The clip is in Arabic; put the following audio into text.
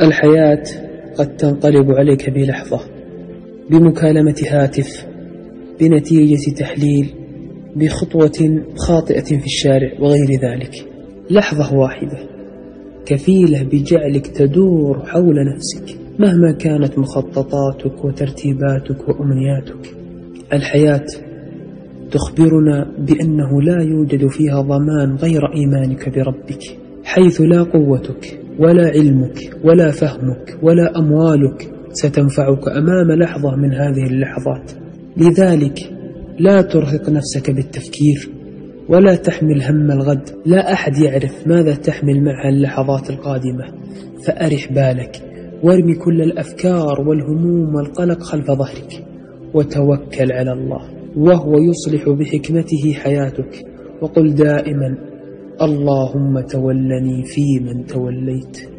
الحياة قد تنقلب عليك بلحظة بمكالمة هاتف بنتيجة تحليل بخطوة خاطئة في الشارع وغير ذلك. لحظة واحدة كفيلة بجعلك تدور حول نفسك مهما كانت مخططاتك وترتيباتك وأمنياتك. الحياة تخبرنا بأنه لا يوجد فيها ضمان غير إيمانك بربك حيث لا قوتك ولا علمك ولا فهمك ولا أموالك ستنفعك أمام لحظة من هذه اللحظات. لذلك لا ترهق نفسك بالتفكير ولا تحمل هم الغد. لا أحد يعرف ماذا تحمل معها اللحظات القادمة. فأرح بالك وارمي كل الأفكار والهموم والقلق خلف ظهرك وتوكل على الله وهو يصلح بحكمته حياتك. وقل دائما اللهم تولني فيمن توليت.